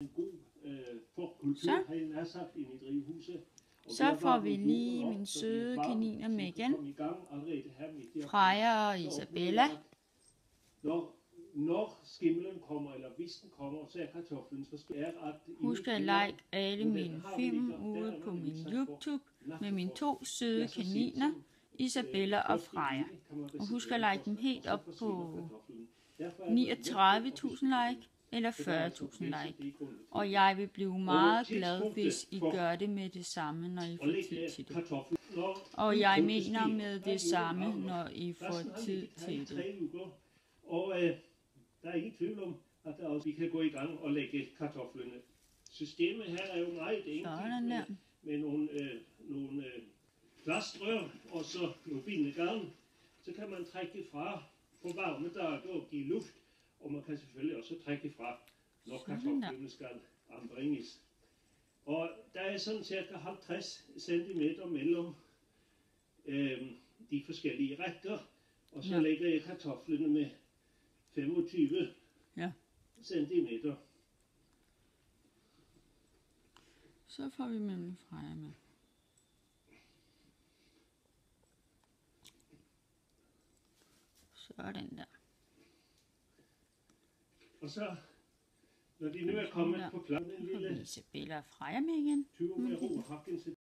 en god øh, forkultur, Så. har jeg sagt, ind i drivhuset. Så får vi lige mine så søde kaniner med igen. Freja og Isabella. Når, når skimlen kommer, eller hvis den kommer, så er kartoflen så er at... Husk at like alle mine film ude på min YouTube med mine to søde kaniner, Isabella og Freja. Og husk at like dem helt op på 39.000 like eller 40.000 like. Og jeg vil blive meget glad, hvis I gør det med det samme, når I får tid til det. Og jeg mener med det samme, når I får tid til det. Og øh, der er ingen tvivl om, at der også, vi kan gå i gang og lægge kartoflerne. Systemet her er jo meget enkelt med, med nogle, øh, nogle øh, plastrør og så nogle bindegarn. Så kan man trække fra på varme dage og give luft, og man kan selvfølgelig også trække fra, når kartoflerne skal anbringes. Og der er sådan cirka 50 cm mellem øh, de forskellige rækker, og så Ja. lægger jeg kartoflerne med 25 Ja. centimeter. Så får vi med Freja med. Sådan der. Og så, når de nu er kommet på plads, en vi lille og Freja med igen. 20 med ro hakken, så